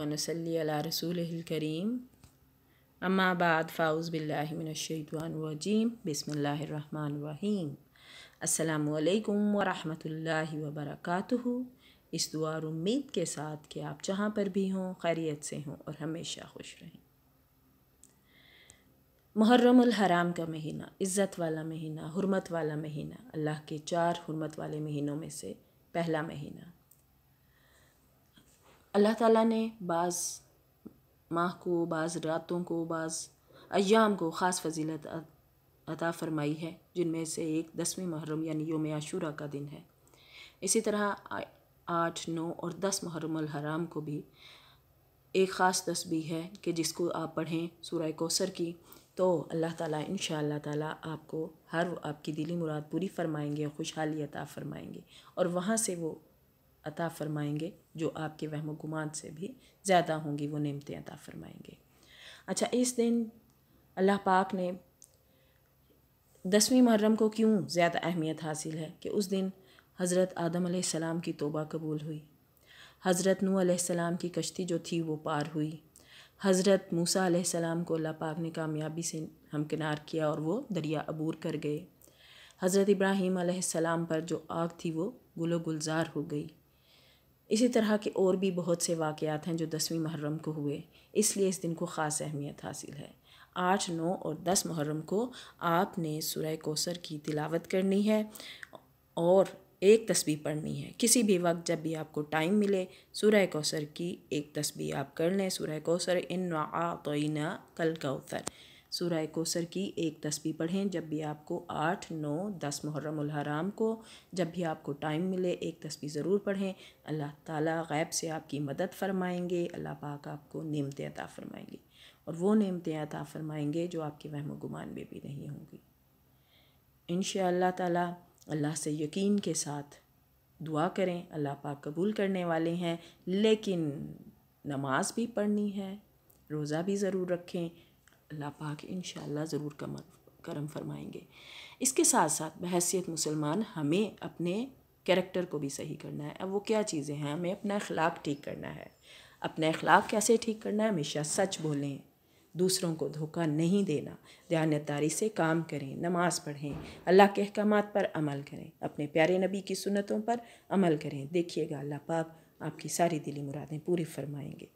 वनसली रसूल करीम अम्मा बाद फ़ाउज़ बिस्मिल्लाहिर्रहमानिर्रहीम अस्सलामु अलैकुम वरहमतुल्लाहि वबरकातुहू इस दुआ और उम्मीद के साथ कि आप जहाँ पर भी हों, खैरियत से हों और हमेशा खुश रहें। मुहर्रमुल हराम का महीना, इज़्ज़त वाला महीना, हुरमत वाला महीना, अल्लाह के चार हुरमत वाले महीनों में से पहला महीना। अल्लाह ताला ने बाज़ माह को, बाज़ रातों को, बाज़ अयाम को ख़ास फजीलत अता फ़रमाई है, जिनमें से एक दसवीं मुहर्रम यानी योम आशूरा का दिन है। इसी तरह आठ, नौ और दस मुहर्रम हराम को भी एक ख़ास तस्बीह है कि जिसको आप पढ़ें सूरह कौसर की तो अल्लाह ताला इन ताला आपको हर आपकी दिली मुराद पूरी फरमाएँगे खुशहाली अता फ़रमाएँगे। और वहाँ से वो अता फ़रमाएँगे, जो आपके वहम गुमान से भी ज़्यादा होंगी, वो नेमतें अता फ़रमाएँगे। अच्छा इस दिन अल्लाह पाक ने दसवीं मुहर्रम को क्यों ज़्यादा अहमियत हासिल है कि उस दिन हज़रत आदम सलाम की तोबा कबूल हुई? हज़रत नू सलाम की कश्ती जो थी, वो पार हुई। हज़रत मूसा सलाम को अल्लाह पाक ने कामयाबी से हमकिनार किया और वो दरिया अबूर कर गए। हज़रत इब्राहीम सलाम पर जो आग थी, वो गुलो गुलजार हो गई। इसी तरह के और भी बहुत से वाक़ात हैं जो दसवीं मुहर्रम को हुए। इसलिए इस दिन को ख़ास अहमियत हासिल है। आठ, नौ और दस मुहर्रम को आपने सुरह कोसर की तिलावत करनी है और एक तस्बीह पढ़नी है। किसी भी वक्त जब भी आपको टाइम मिले, सूरह कौसर की एक तस्बीह आप कर लें। सुरह कौसर इन आतना कल का कौसर। सूरह कोसर की एक तस्बीह पढ़ें। जब भी आपको आठ, नौ, दस मुहर्रम हराम को, जब भी आपको टाइम मिले, एक तस्वीर ज़रूर पढ़ें। अल्लाह ताला गैब से आपकी मदद फरमाएँगे। अल्लाह पाक आपको नेमतें अता फरमाएँगे। और वो नेमतें अता फरमाएँगे जो आपके वहम गुमान में भी नहीं होंगी। इन ताला अल्लाह से यकीन के साथ दुआ करें। अल्लाह पाक कबूल करने वाले हैं। लेकिन नमाज़ भी पढ़नी है, रोज़ा भी ज़रूर रखें। अल्लाह पाक इन ज़रूर कमर करम फरमाएँगे। इसके साथ साथ बहसीत मुसलमान हमें अपने कैरेक्टर को भी सही करना है। अब वो क्या चीज़ें हैं? हमें अपना अखलाक ठीक करना है। अपना अखलाक कैसे ठीक करना है? हमेशा सच बोलें, दूसरों को धोखा नहीं देना। दयानतदारी से काम करें, नमाज़ पढ़ें, अल्लाह के अहकाम पर अमल करें, अपने प्यारे नबी की सुन्नतों पर अमल करें। देखिएगा, अल्लाह पाक आपकी सारी दिली मुरादें पूरी फरमाएँगे।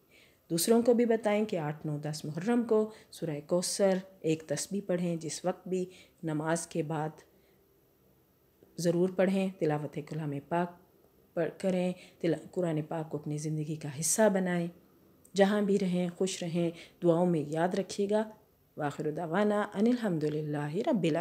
दूसरों को भी बताएँ कि आठ, नौ, दस मुहर्रम को, सुरह कौसर, एक तस्बी पढ़ें, जिस वक्त भी नमाज़ के बाद ज़रूर पढ़ें, तिलावत कलाम पाक पढ़ करें कुरान पाक को अपनी ज़िंदगी का हिस्सा बनाएँ, जहाँ भी रहें, खुश रहें, दुआओं में याद रखिएगा। वाखिर दावाना अनिलहमदिल्ला रब्बिल